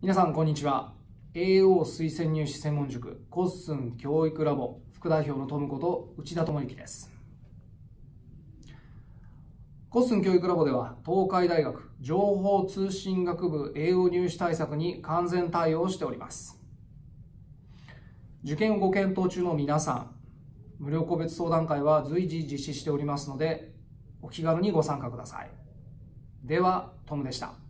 皆さんこんにちは。AO 推薦入試専門塾コッスン教育ラボ副代表のトムこと内田智之です。コッスン教育ラボでは東海大学情報通信学部 AO 入試対策に完全対応しております。受験をご検討中の皆さん無料個別相談会は随時実施しておりますのでお気軽にご参加ください。ではトムでした。